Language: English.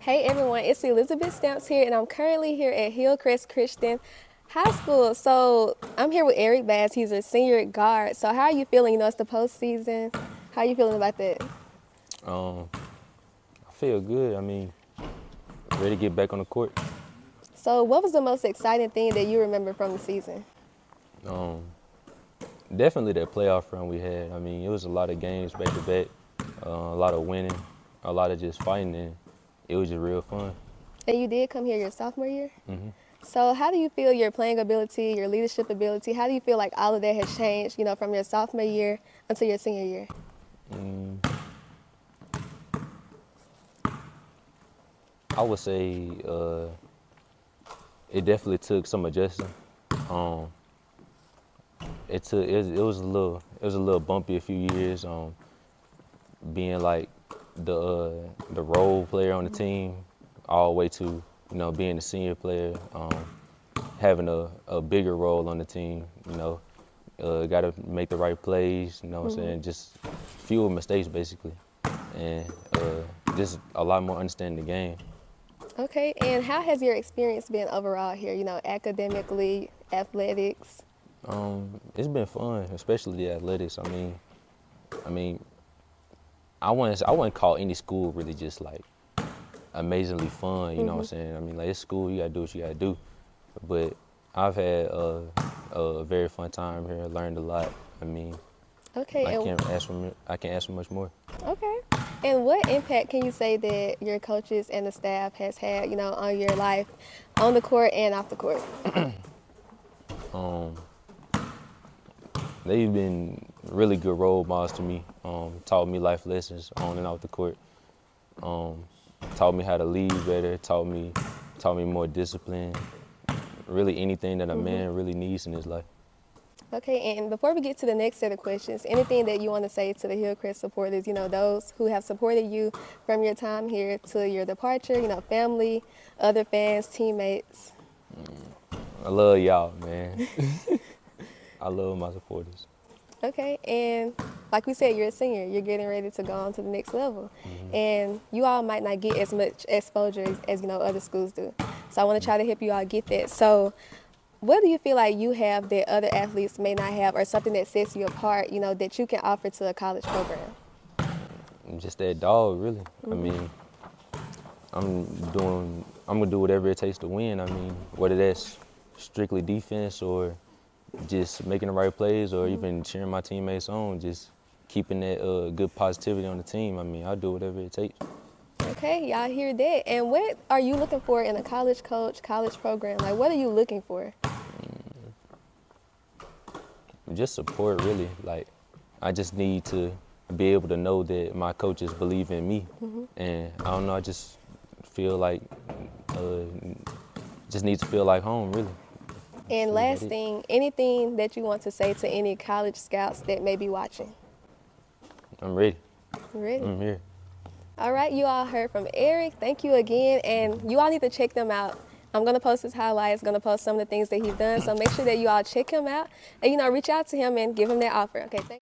Hey everyone, it's Elizabeth Stamps here, and I'm currently here at Hillcrest Christian High School. So I'm here with Eric Bass. He's a senior guard. So how are you feeling? You know, it's the postseason. How are you feeling about that? Um, I feel good. I mean, ready to get back on the court. So what was the most exciting thing that you remember from the season? Um, definitely that playoff run we had. I mean, it was a lot of games back to back, uh, a lot of winning, a lot of just fighting, and it was just real fun. And you did come here your sophomore year. hmm So how do you feel your playing ability, your leadership ability? How do you feel like all of that has changed? You know, from your sophomore year until your senior year. Mm, I would say uh, it definitely took some adjusting. Um, it took it was, it was a little it was a little bumpy a few years. Um, being like the uh, the role player on the team, all the way to you know being a senior player, um, having a, a bigger role on the team. You know, uh, got to make the right plays. You know what I'm saying? Just fewer mistakes basically, and uh, just a lot more understanding the game. Okay, and how has your experience been overall here? You know, academically, athletics. Um, it's been fun, especially the athletics. I mean, I mean, I wouldn't I wouldn't call any school really just like amazingly fun. You know what I'm saying? I mean, like it's school, you gotta do what you gotta do. But I've had a, a very fun time here. Learned a lot. I mean, Okay, I can't ask for I can't ask for much more. Okay. And what impact can you say that your coaches and the staff has had, you know, on your life, on the court and off the court? Um, they've been really good role models to me. Um, taught me life lessons on and off the court. Um, taught me how to lead better. Taught me, taught me more discipline. Really, anything that a man really needs in his life. Okay, and before we get to the next set of questions, anything that you want to say to the Hillcrest supporters, you know, those who have supported you from your time here to your departure, you know, family, other fans, teammates. I love y'all, man. I love my supporters. Okay, and like we said, you're a senior. You're getting ready to go on to the next level, mm-hmm. and you all might not get as much exposure as, as you know other schools do. So I want to try to help you all get that. So, what do you feel like you have that other athletes may not have, or something that sets you apart? You know that you can offer to a college program. I'm just that dog, really. I mm-hmm. mean, I'm doing, I'm gonna do whatever it takes to win. I mean, whether that's strictly defense or just making the right plays or even cheering my teammates on, just keeping that uh, good positivity on the team. I mean, I'll do whatever it takes. Okay, y'all hear that? And what are you looking for in a college coach, college program? Like, what are you looking for? Just support, really. Like, I just need to be able to know that my coaches believe in me, and I don't know. I just feel like, uh, just need to feel like home, really. And last thing, anything that you want to say to any college scouts that may be watching? I'm ready. Ready? I'm here. All right, you all heard from Eric. Thank you again, and you all need to check them out. I'm gonna post his highlights, gonna post some of the things that he's done. So make sure that you all check him out, and you know, reach out to him and give him that offer. Okay, thank.